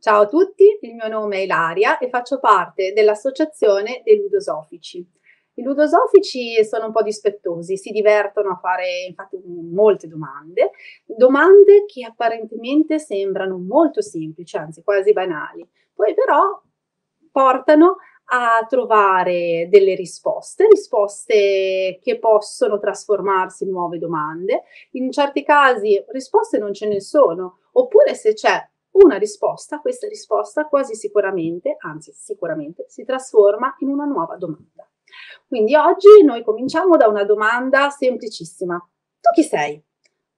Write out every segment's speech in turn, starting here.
Ciao a tutti, il mio nome è Ilaria e faccio parte dell'associazione dei ludosofici. I ludosofici sono un po' dispettosi, si divertono a fare infatti molte domande, domande che apparentemente sembrano molto semplici, anzi quasi banali, poi però portano a trovare delle risposte, risposte che possono trasformarsi in nuove domande. In certi casi risposte non ce ne sono, oppure se c'è una risposta, questa risposta quasi sicuramente, anzi sicuramente, si trasforma in una nuova domanda. Quindi oggi noi cominciamo da una domanda semplicissima. Tu chi sei?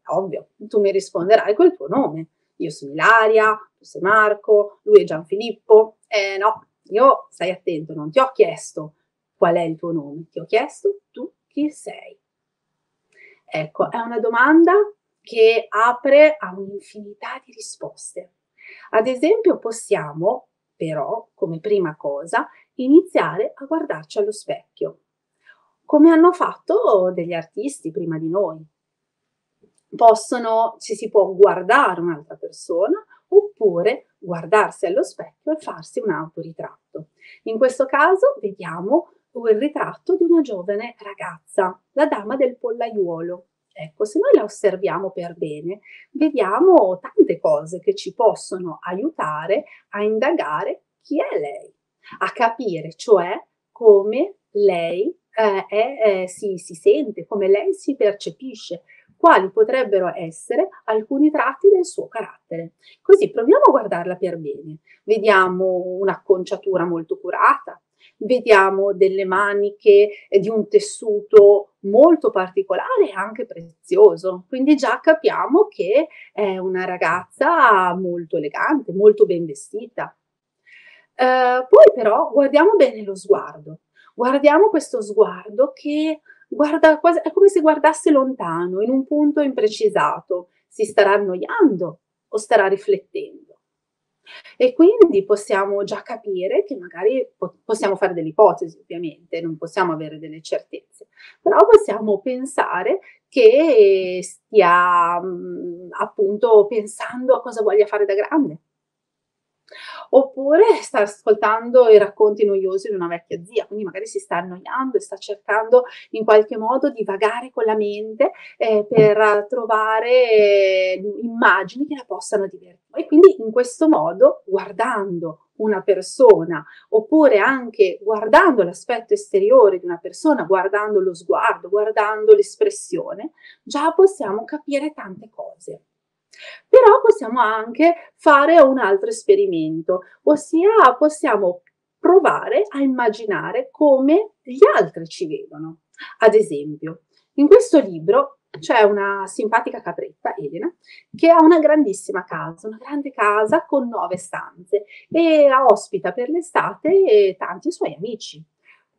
Ovvio, tu mi risponderai col tuo nome. Io sono Ilaria, tu sei Marco, lui è Gianfilippo. Eh no, io stai attento, non ti ho chiesto qual è il tuo nome, ti ho chiesto tu chi sei. Ecco, è una domanda che apre a un'infinità di risposte. Ad esempio, possiamo però, come prima cosa, iniziare a guardarci allo specchio, come hanno fatto degli artisti prima di noi. Possono, ci si può guardare un'altra persona oppure guardarsi allo specchio e farsi un autoritratto. In questo caso vediamo il ritratto di una giovane ragazza, la dama del pollaiuolo. Ecco, se noi la osserviamo per bene, vediamo tante cose che ci possono aiutare a indagare chi è lei, a capire cioè come lei eh, è, eh, si, si sente, come lei si percepisce, quali potrebbero essere alcuni tratti del suo carattere. Così proviamo a guardarla per bene. Vediamo un'acconciatura molto curata, vediamo delle maniche di un tessuto molto particolare e anche prezioso. Quindi già capiamo che è una ragazza molto elegante, molto ben vestita. Eh, poi però guardiamo bene lo sguardo. Guardiamo questo sguardo che guarda quasi, è come se guardasse lontano, in un punto imprecisato. Si starà annoiando o starà riflettendo? E quindi possiamo già capire che magari possiamo fare delle ipotesi, ovviamente, non possiamo avere delle certezze, però possiamo pensare che stia mh, appunto pensando a cosa voglia fare da grande oppure sta ascoltando i racconti noiosi di una vecchia zia, quindi magari si sta annoiando e sta cercando in qualche modo di vagare con la mente eh, per trovare eh, immagini che la possano divertire. E quindi in questo modo, guardando una persona, oppure anche guardando l'aspetto esteriore di una persona, guardando lo sguardo, guardando l'espressione, già possiamo capire tante cose. Però possiamo anche fare un altro esperimento, ossia possiamo provare a immaginare come gli altri ci vedono. Ad esempio, in questo libro c'è una simpatica capretta, Elena, che ha una grandissima casa, una grande casa con nove stanze e ospita per l'estate tanti suoi amici.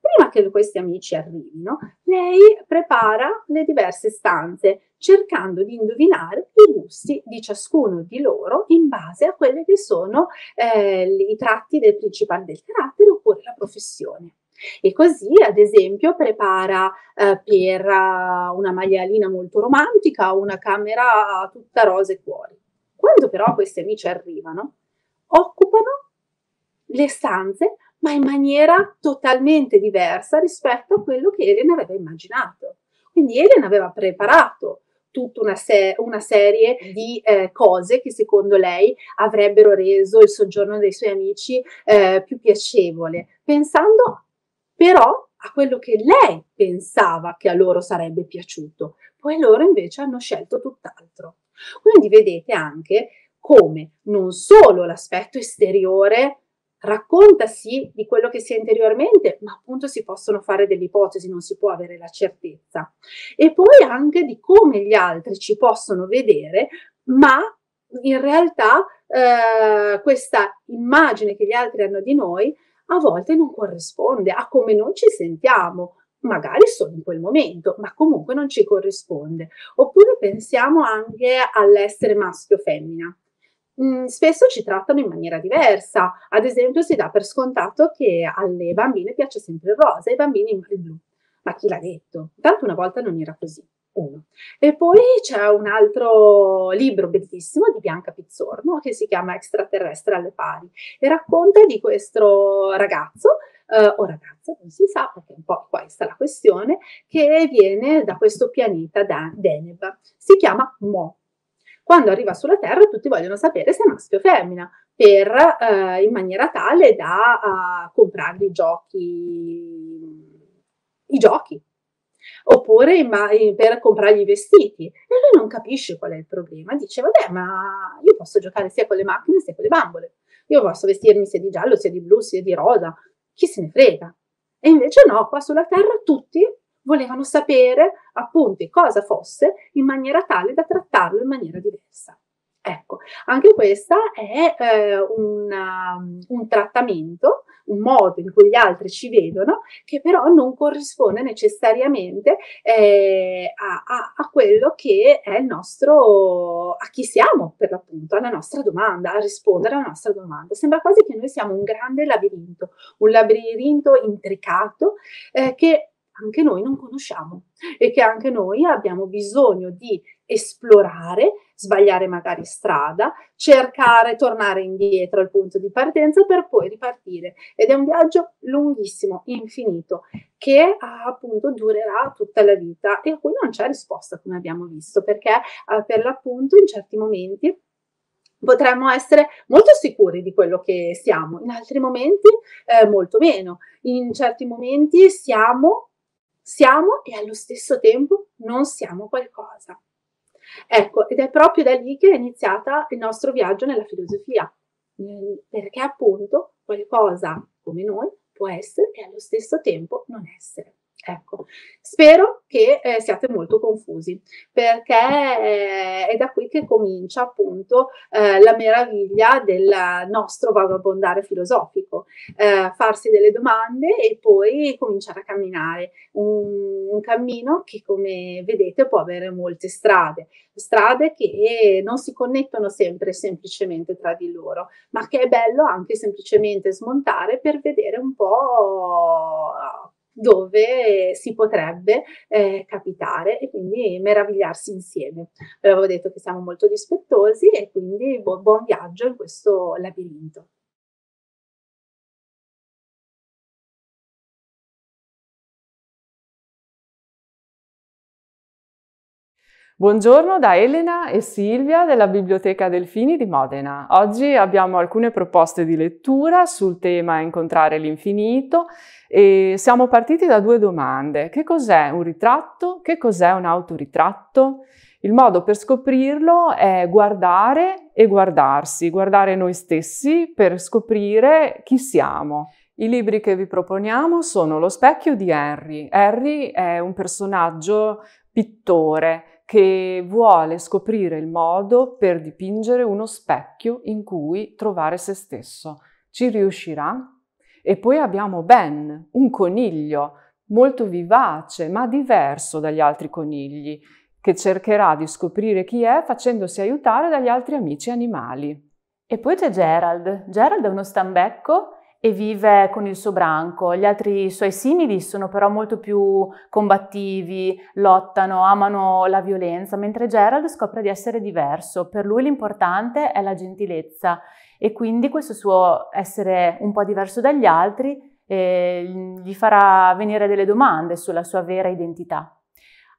Prima che questi amici arrivino, lei prepara le diverse stanze, cercando di indovinare i gusti di ciascuno di loro in base a quelli che sono eh, i tratti del principale del carattere oppure la professione. E così, ad esempio, prepara eh, per uh, una maglialina molto romantica una camera tutta rose e cuori. Quando però questi amici arrivano, occupano le stanze ma in maniera totalmente diversa rispetto a quello che Elena aveva immaginato. Quindi Elena aveva preparato tutta una, se- una serie di eh, cose che secondo lei avrebbero reso il soggiorno dei suoi amici eh, più piacevole, pensando però a quello che lei pensava che a loro sarebbe piaciuto. Poi loro invece hanno scelto tutt'altro. Quindi vedete anche come non solo l'aspetto esteriore racconta sì di quello che si è interiormente, ma appunto si possono fare delle ipotesi, non si può avere la certezza. E poi anche di come gli altri ci possono vedere, ma in realtà eh, questa immagine che gli altri hanno di noi a volte non corrisponde a come noi ci sentiamo, magari solo in quel momento, ma comunque non ci corrisponde. Oppure pensiamo anche all'essere maschio o femmina mh, spesso ci trattano in maniera diversa. Ad esempio, si dà per scontato che alle bambine piace sempre il rosa e ai bambini il blu. Ma chi l'ha detto? Tanto una volta non era così. uno. E poi c'è un altro libro bellissimo di Bianca Pizzorno che si chiama Extraterrestre alle pari e racconta di questo ragazzo eh, o ragazza, non si sa, perché un po' questa la questione, che viene da questo pianeta da Deneb. Si chiama Mo. Quando arriva sulla Terra tutti vogliono sapere se è maschio o femmina, per, eh, in maniera tale da uh, comprargli i giochi, i giochi oppure ma, per comprargli i vestiti. E lui non capisce qual è il problema. Dice, vabbè, ma io posso giocare sia con le macchine sia con le bambole. Io posso vestirmi sia di giallo, sia di blu, sia di rosa. Chi se ne frega? E invece no, qua sulla Terra tutti volevano sapere appunto cosa fosse in maniera tale da trattarlo in maniera diversa. Ecco, anche questo è eh, una, un trattamento, un modo in cui gli altri ci vedono, che però non corrisponde necessariamente eh, a, a, a, quello che è il nostro, a chi siamo per l'appunto, alla nostra domanda, a rispondere alla nostra domanda. Sembra quasi che noi siamo un grande labirinto, un labirinto intricato eh, che anche noi non conosciamo e che anche noi abbiamo bisogno di esplorare, sbagliare magari strada, cercare, tornare indietro al punto di partenza per poi ripartire. Ed è un viaggio lunghissimo, infinito, che appunto durerà tutta la vita e a cui non c'è risposta, come abbiamo visto, perché eh, per l'appunto in certi momenti potremmo essere molto sicuri di quello che siamo, in altri momenti eh, molto meno, in certi momenti siamo siamo e allo stesso tempo non siamo qualcosa. Ecco, ed è proprio da lì che è iniziata il nostro viaggio nella filosofia, perché appunto qualcosa come noi può essere e allo stesso tempo non essere. Ecco, spero che eh, siate molto confusi perché eh, è da qui che comincia appunto eh, la meraviglia del nostro vagabondare filosofico, eh, farsi delle domande e poi cominciare a camminare, un, un, cammino che come vedete può avere molte strade, strade che non si connettono sempre semplicemente tra di loro, ma che è bello anche semplicemente smontare per vedere un po' dove si potrebbe eh, capitare e quindi meravigliarsi insieme. Avevo detto che siamo molto dispettosi e quindi bu- buon viaggio in questo labirinto. Buongiorno da Elena e Silvia della Biblioteca Delfini di Modena. Oggi abbiamo alcune proposte di lettura sul tema Incontrare l'infinito e siamo partiti da due domande. Che cos'è un ritratto? Che cos'è un autoritratto? Il modo per scoprirlo è guardare e guardarsi, guardare noi stessi per scoprire chi siamo. I libri che vi proponiamo sono Lo specchio di Henry. Henry è un personaggio pittore che vuole scoprire il modo per dipingere uno specchio in cui trovare se stesso. Ci riuscirà? E poi abbiamo Ben, un coniglio molto vivace ma diverso dagli altri conigli, che cercherà di scoprire chi è facendosi aiutare dagli altri amici animali. E poi c'è Gerald. Gerald è uno stambecco e vive con il suo branco. Gli altri suoi simili sono però molto più combattivi, lottano, amano la violenza, mentre Gerald scopre di essere diverso. Per lui l'importante è la gentilezza e quindi questo suo essere un po' diverso dagli altri eh, gli farà venire delle domande sulla sua vera identità.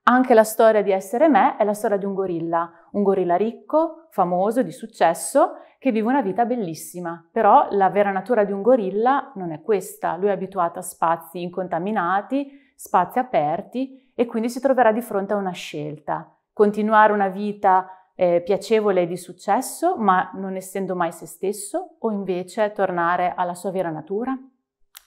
Anche la storia di essere me è la storia di un gorilla, un gorilla ricco, famoso, di successo, che vive una vita bellissima. Però la vera natura di un gorilla non è questa. Lui è abituato a spazi incontaminati, spazi aperti e quindi si troverà di fronte a una scelta. Continuare una vita eh, piacevole e di successo, ma non essendo mai se stesso, o invece tornare alla sua vera natura?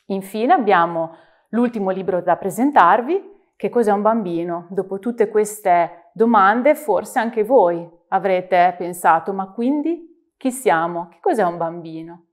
Infine abbiamo l'ultimo libro da presentarvi, che cos'è un bambino? Dopo tutte queste domande, forse anche voi avrete pensato, ma quindi chi siamo? Che cos'è un bambino?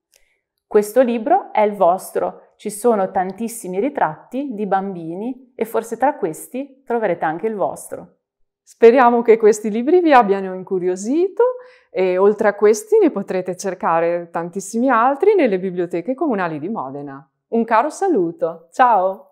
Questo libro è il vostro, ci sono tantissimi ritratti di bambini e forse tra questi troverete anche il vostro. Speriamo che questi libri vi abbiano incuriosito e oltre a questi ne potrete cercare tantissimi altri nelle biblioteche comunali di Modena. Un caro saluto, ciao!